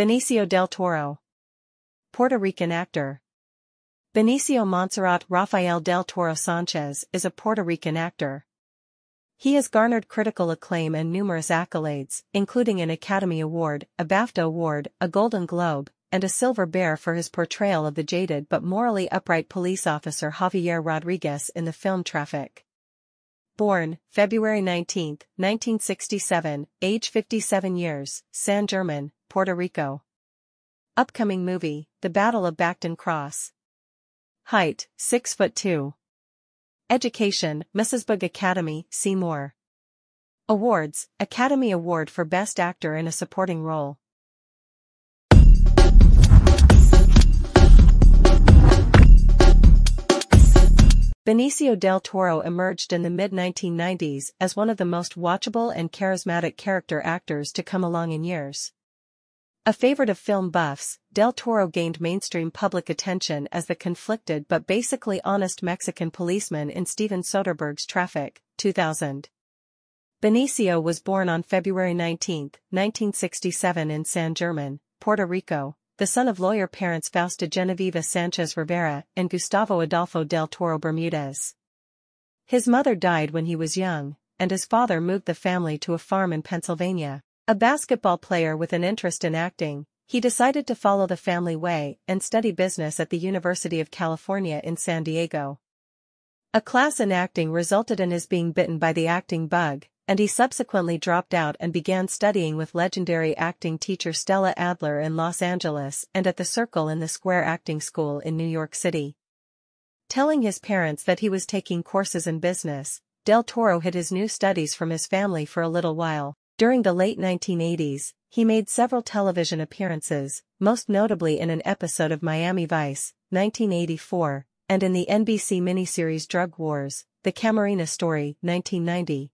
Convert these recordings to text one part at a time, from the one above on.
Benicio del Toro. Puerto Rican actor. Benicio Montserrat Rafael del Toro Sanchez is a Puerto Rican actor. He has garnered critical acclaim and numerous accolades, including an Academy Award, a BAFTA Award, a Golden Globe, and a Silver Bear for his portrayal of the jaded but morally upright police officer Javier Rodriguez in the film Traffic. Born, February 19, 1967, age 57 years, San German, Puerto Rico. Upcoming movie, The Battle of Baktan Cross. Height, 6 foot 2. Education, Mercersburg Academy, Seymour. Awards, Academy Award for Best Actor in a Supporting Role. Benicio del Toro emerged in the mid-1990s as one of the most watchable and charismatic character actors to come along in years. A favorite of film buffs, Del Toro gained mainstream public attention as the conflicted but basically honest Mexican policeman in Steven Soderbergh's Traffic, 2000. Benicio was born on February 19, 1967 in San German, Puerto Rico, the son of lawyer parents Fausta Genevieve Sanchez Rivera and Gustavo Adolfo del Toro Bermudez. His mother died when he was young, and his father moved the family to a farm in Pennsylvania. A basketball player with an interest in acting, he decided to follow the family way and study business at the University of California in San Diego. A class in acting resulted in his being bitten by the acting bug, and he subsequently dropped out and began studying with legendary acting teacher Stella Adler in Los Angeles and at the Circle in the Square Acting School in New York City. Telling his parents that he was taking courses in business, Del Toro hid his new studies from his family for a little while. During the late 1980s, he made several television appearances, most notably in an episode of Miami Vice, 1984, and in the NBC miniseries Drug Wars, The Camarena Story, 1990.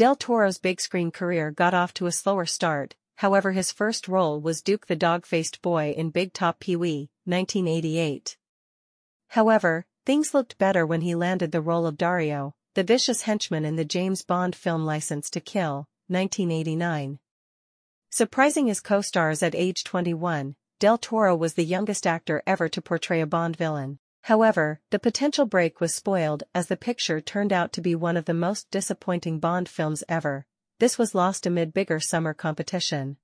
Del Toro's big-screen career got off to a slower start, however his first role was Duke the Dog-Faced Boy in Big Top Pee-wee, 1988. However, things looked better when he landed the role of Dario, the vicious henchman in the James Bond film License to Kill, 1989. Surprising his co-stars at age 21, Del Toro was the youngest actor ever to portray a Bond villain. However, the potential break was spoiled as the picture turned out to be one of the most disappointing Bond films ever. This was lost amid bigger summer competition.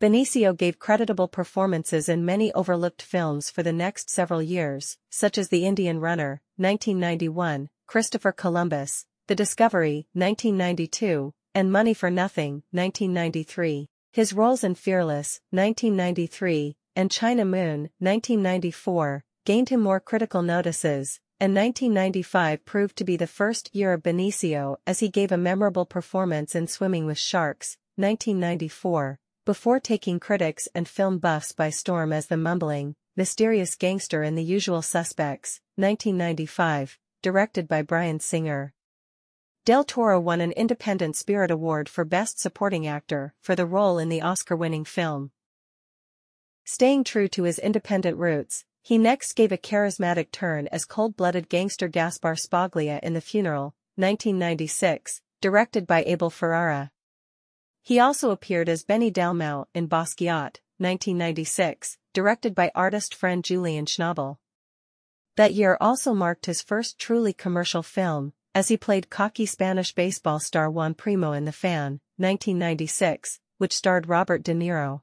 Benicio gave creditable performances in many overlooked films for the next several years, such as The Indian Runner, 1991, Christopher Columbus, The Discovery, 1992, and Money for Nothing, 1993. His roles in Fearless, 1993, and China Moon, 1994, gained him more critical notices, and 1995 proved to be the first year of Benicio as he gave a memorable performance in Swimming with Sharks, 1994, before taking critics and film buffs by storm as the mumbling, mysterious gangster in The Usual Suspects, 1995, directed by Bryan Singer. Del Toro won an Independent Spirit Award for Best Supporting Actor for the role in the Oscar-winning film. Staying true to his independent roots, he next gave a charismatic turn as cold-blooded gangster Gaspar Spoglia in The Funeral, 1996, directed by Abel Ferrara. He also appeared as Benny Dalmau in Basquiat, 1996, directed by artist friend Julian Schnabel. That year also marked his first truly commercial film, as he played cocky Spanish baseball star Juan Primo in The Fan, 1996, which starred Robert De Niro.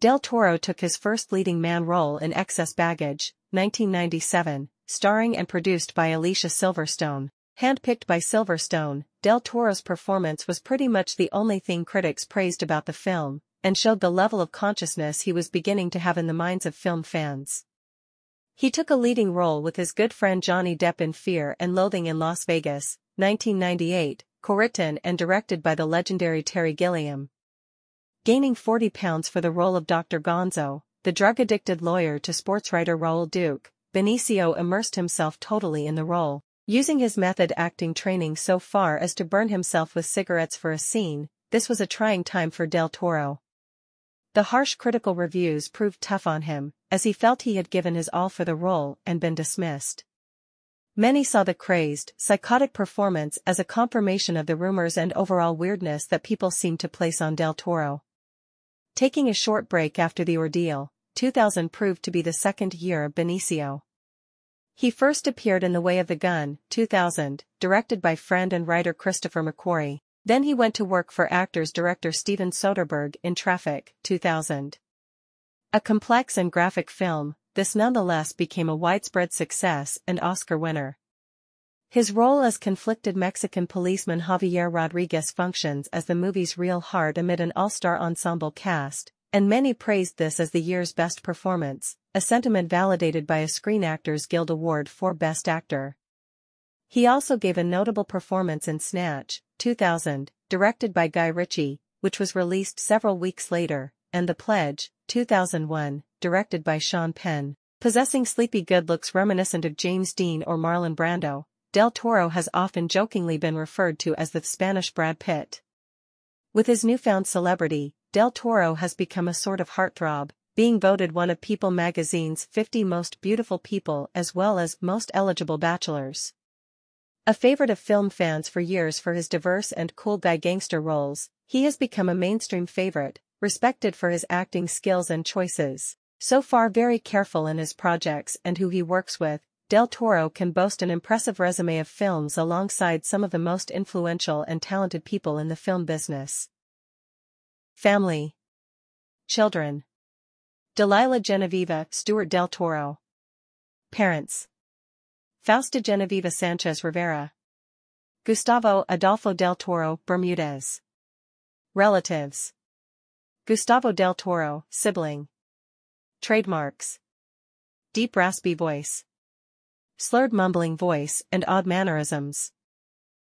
Del Toro took his first leading man role in Excess Baggage, 1997, starring and produced by Alicia Silverstone. Handpicked by Silverstone, Del Toro's performance was pretty much the only thing critics praised about the film, and showed the level of consciousness he was beginning to have in the minds of film fans. He took a leading role with his good friend Johnny Depp in Fear and Loathing in Las Vegas, 1998, co-written and directed by the legendary Terry Gilliam. Gaining 40 pounds for the role of Dr. Gonzo, the drug-addicted lawyer to sportswriter Raoul Duke, Benicio immersed himself totally in the role, using his method acting training so far as to burn himself with cigarettes for a scene, this was a trying time for Del Toro. The harsh critical reviews proved tough on him, as he felt he had given his all for the role and been dismissed. Many saw the crazed, psychotic performance as a confirmation of the rumors and overall weirdness that people seemed to place on Del Toro. Taking a short break after the ordeal, 2000 proved to be the second year of Benicio. He first appeared in The Way of the Gun, 2000, directed by friend and writer Christopher McQuarrie. Then he went to work for actors-director Steven Soderbergh in Traffic, 2000. A complex and graphic film, this nonetheless became a widespread success and Oscar winner. His role as conflicted Mexican policeman Javier Rodriguez functions as the movie's real heart amid an all-star ensemble cast, and many praised this as the year's best performance, a sentiment validated by a Screen Actors Guild Award for Best Actor. He also gave a notable performance in Snatch, 2000, directed by Guy Ritchie, which was released several weeks later, and The Pledge, 2001, directed by Sean Penn. Possessing sleepy good looks reminiscent of James Dean or Marlon Brando, Del Toro has often jokingly been referred to as the Spanish Brad Pitt. With his newfound celebrity, Del Toro has become a sort of heartthrob, being voted one of People magazine's 50 most beautiful people as well as most eligible bachelors. A favorite of film fans for years for his diverse and cool guy gangster roles, he has become a mainstream favorite, respected for his acting skills and choices. So far very careful in his projects and who he works with, Del Toro can boast an impressive resume of films alongside some of the most influential and talented people in the film business. Family. Children. Delilah Genoveva Stewart Del Toro. Parents. Fausta Genoveva Sanchez Rivera. Gustavo Adolfo Del Toro Bermudez. Relatives. Gustavo Del Toro, sibling. Trademarks. Deep raspy voice slurred mumbling voice, and odd mannerisms.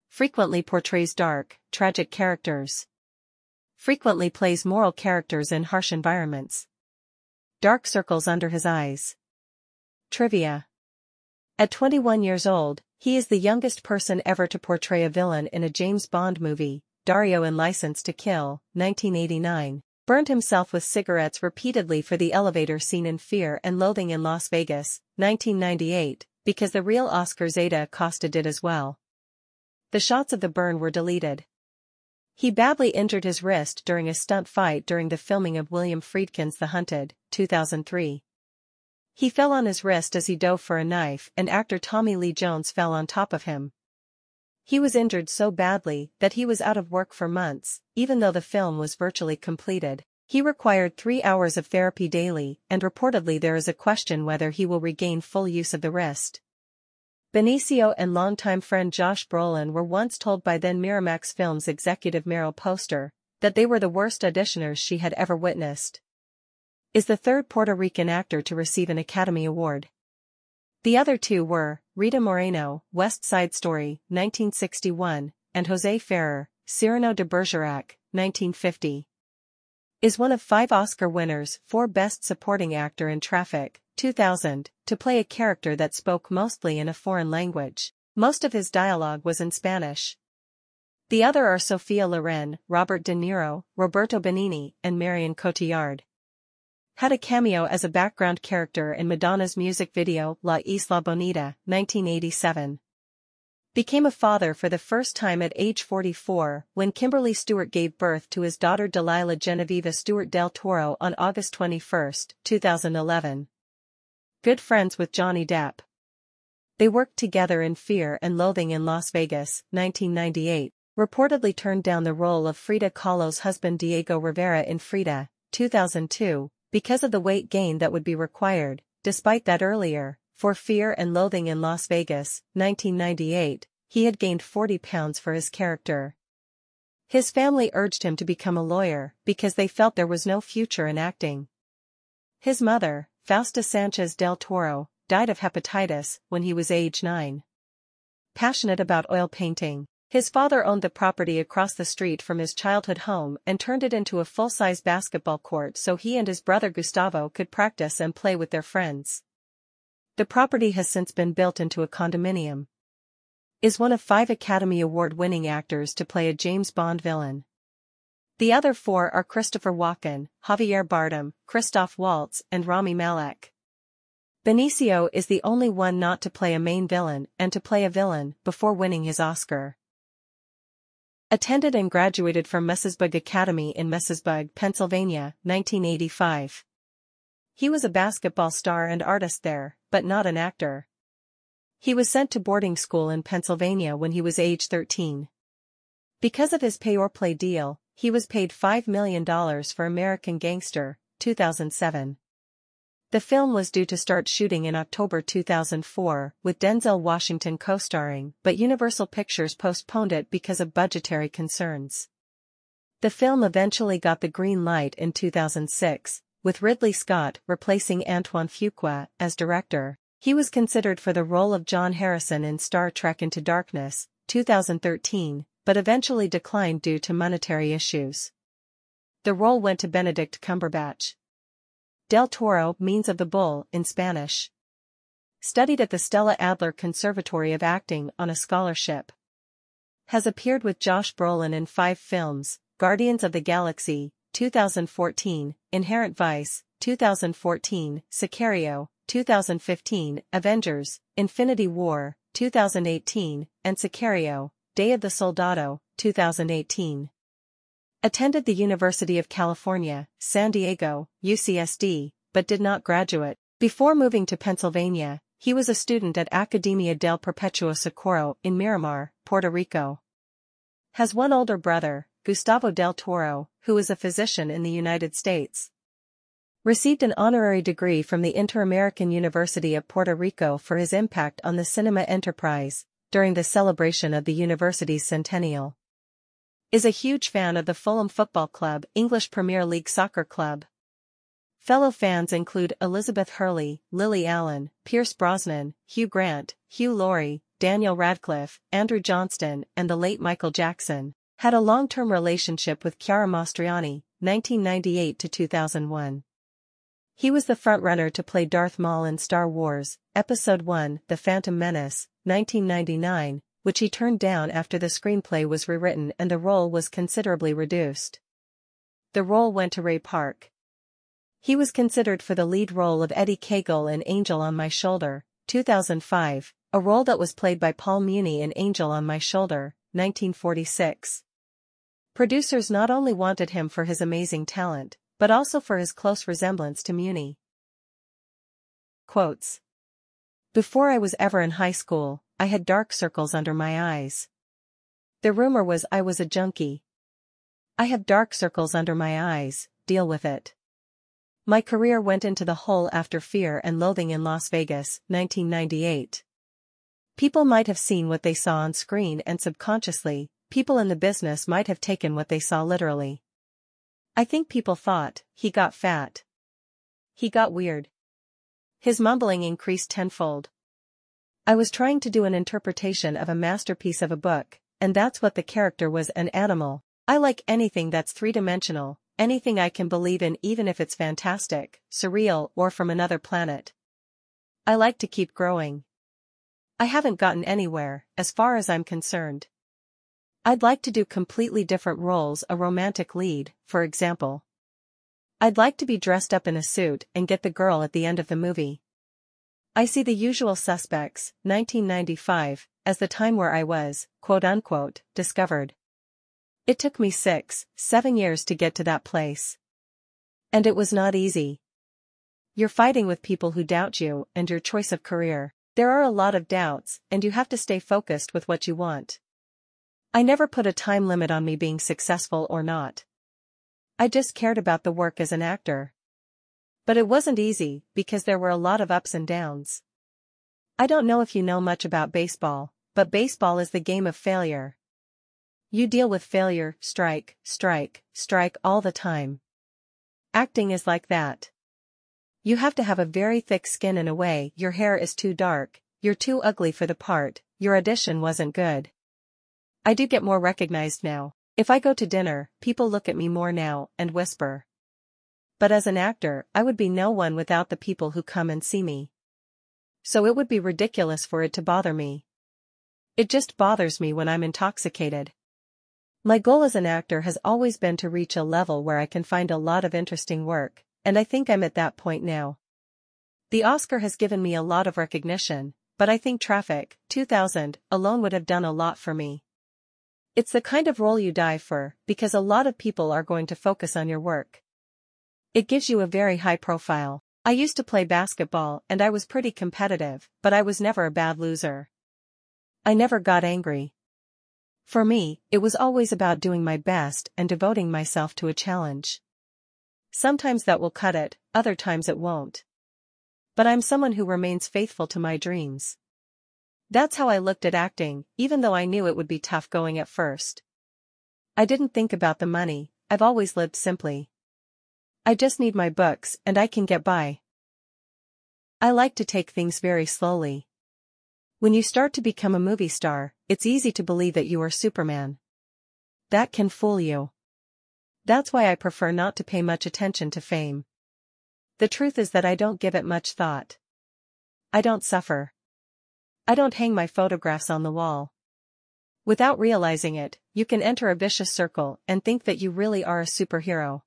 Frequently portrays dark, tragic characters. Frequently plays moral characters in harsh environments. Dark circles under his eyes. Trivia. At 21 years old, he is the youngest person ever to portray a villain in a James Bond movie, Dario in License to Kill, 1989, burned himself with cigarettes repeatedly for the elevator scene in Fear and Loathing in Las Vegas, 1998, because the real Oscar Zeta Acosta did as well. The shots of the burn were deleted. He badly injured his wrist during a stunt fight during the filming of William Friedkin's The Hunted, 2003. He fell on his wrist as he dove for a knife and actor Tommy Lee Jones fell on top of him. He was injured so badly that he was out of work for months, even though the film was virtually completed. He required three hours of therapy daily, and reportedly there is a question whether he will regain full use of the wrist. Benicio and longtime friend Josh Brolin were once told by then Miramax Films executive Meryl Poster that they were the worst auditioners she had ever witnessed. Is the third Puerto Rican actor to receive an Academy Award. The other two were Rita Moreno, West Side Story, 1961, and Jose Ferrer, Cyrano de Bergerac, 1950 is one of five Oscar winners for Best Supporting Actor in Traffic, 2000, to play a character that spoke mostly in a foreign language. Most of his dialogue was in Spanish. The other are Sophia Loren, Robert De Niro, Roberto Benigni, and Marion Cotillard. Had a cameo as a background character in Madonna's music video La Isla Bonita, 1987. Became a father for the first time at age 44 when Kimberly Stewart gave birth to his daughter Delilah Genevieve Stewart Del Toro on August 21, 2011. Good friends with Johnny Depp. They worked together in Fear and Loathing in Las Vegas, 1998, reportedly turned down the role of Frida Kahlo's husband Diego Rivera in Frida, 2002, because of the weight gain that would be required, despite that earlier, for Fear and Loathing in Las Vegas, 1998, he had gained 40 pounds for his character. His family urged him to become a lawyer because they felt there was no future in acting. His mother, Fausta Sanchez del Toro, died of hepatitis when he was age 9. Passionate about oil painting, his father owned the property across the street from his childhood home and turned it into a full-size basketball court so he and his brother Gustavo could practice and play with their friends. The property has since been built into a condominium. Is one of five Academy Award-winning actors to play a James Bond villain. The other four are Christopher Walken, Javier Bardem, Christoph Waltz, and Rami Malek. Benicio is the only one not to play a main villain and to play a villain before winning his Oscar. Attended and graduated from Mercersburg Academy in Mercersburg, Pennsylvania, 1985. He was a basketball star and artist there, but not an actor. He was sent to boarding school in Pennsylvania when he was age 13. Because of his pay-or-play deal, he was paid $5 million for American Gangster, 2007. The film was due to start shooting in October 2004, with Denzel Washington co-starring, but Universal Pictures postponed it because of budgetary concerns. The film eventually got the green light in 2006, with Ridley Scott replacing Antoine Fuqua as director. He was considered for the role of John Harrison in Star Trek Into Darkness, 2013, but eventually declined due to monetary issues. The role went to Benedict Cumberbatch. Del Toro means of the bull in Spanish. Studied at the Stella Adler Conservatory of Acting on a scholarship. Has appeared with Josh Brolin in five films, Guardians of the Galaxy, 2014, Inherent Vice, 2014, Sicario, 2015, Avengers, Infinity War, 2018, and Sicario, Day of the Soldado, 2018. Attended the University of California, San Diego, UCSD, but did not graduate. Before moving to Pennsylvania, he was a student at Academia del Perpetuo Socorro in Miramar, Puerto Rico. Has one older brother, Gustavo del Toro, who is a physician in the United States. Received an honorary degree from the Inter-American University of Puerto Rico for his impact on the cinema enterprise, during the celebration of the university's centennial. Is a huge fan of the Fulham Football Club English Premier League Soccer Club. Fellow fans include Elizabeth Hurley, Lily Allen, Pierce Brosnan, Hugh Grant, Hugh Laurie, Daniel Radcliffe, Andrew Johnston, and the late Michael Jackson. Had a long-term relationship with Chiara Mastroianni, 1998 to 2001. He was the frontrunner to play Darth Maul in Star Wars, Episode 1, The Phantom Menace, 1999, which he turned down after the screenplay was rewritten and the role was considerably reduced. The role went to Ray Park. He was considered for the lead role of Eddie Cagle in Angel on My Shoulder, 2005, a role that was played by Paul Muni in Angel on My Shoulder, 1946. Producers not only wanted him for his amazing talent, but also for his close resemblance to Muni. Quotes. Before I was ever in high school, I had dark circles under my eyes. The rumor was I was a junkie. I have dark circles under my eyes, deal with it. My career went into the hole after Fear and Loathing in Las Vegas, 1998. People might have seen what they saw on screen and subconsciously, people in the business might have taken what they saw literally. I think people thought, he got fat. He got weird. His mumbling increased tenfold. I was trying to do an interpretation of a masterpiece of a book, and that's what the character was an animal. I like anything that's three-dimensional, anything I can believe in even if it's fantastic, surreal or from another planet. I like to keep growing. I haven't gotten anywhere, as far as I'm concerned. I'd like to do completely different roles a romantic lead, for example. I'd like to be dressed up in a suit and get the girl at the end of the movie. I see the usual suspects, 1995, as the time where I was, quote-unquote, discovered. It took me six, seven years to get to that place. And it was not easy. You're fighting with people who doubt you and your choice of career. There are a lot of doubts, and you have to stay focused with what you want. I never put a time limit on me being successful or not. I just cared about the work as an actor. But it wasn't easy, because there were a lot of ups and downs. I don't know if you know much about baseball, but baseball is the game of failure. You deal with failure, strike, strike, strike all the time. Acting is like that. You have to have a very thick skin in a way your hair is too dark, you're too ugly for the part, your audition wasn't good. I do get more recognized now. If I go to dinner, people look at me more now and whisper but as an actor, I would be no one without the people who come and see me. So it would be ridiculous for it to bother me. It just bothers me when I'm intoxicated. My goal as an actor has always been to reach a level where I can find a lot of interesting work, and I think I'm at that point now. The Oscar has given me a lot of recognition, but I think Traffic, 2000, alone would have done a lot for me. It's the kind of role you die for, because a lot of people are going to focus on your work. It gives you a very high profile. I used to play basketball and I was pretty competitive, but I was never a bad loser. I never got angry. For me, it was always about doing my best and devoting myself to a challenge. Sometimes that will cut it, other times it won't. But I'm someone who remains faithful to my dreams. That's how I looked at acting, even though I knew it would be tough going at first. I didn't think about the money, I've always lived simply. I just need my books and I can get by. I like to take things very slowly. When you start to become a movie star, it's easy to believe that you are Superman. That can fool you. That's why I prefer not to pay much attention to fame. The truth is that I don't give it much thought. I don't suffer. I don't hang my photographs on the wall. Without realizing it, you can enter a vicious circle and think that you really are a superhero.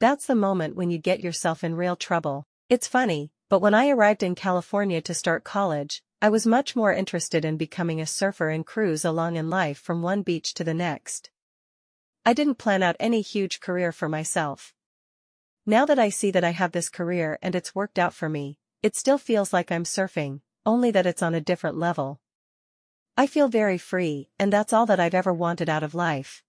That's the moment when you get yourself in real trouble. It's funny, but when I arrived in California to start college, I was much more interested in becoming a surfer and cruise along in life from one beach to the next. I didn't plan out any huge career for myself. Now that I see that I have this career and it's worked out for me, it still feels like I'm surfing, only that it's on a different level. I feel very free, and that's all that I've ever wanted out of life.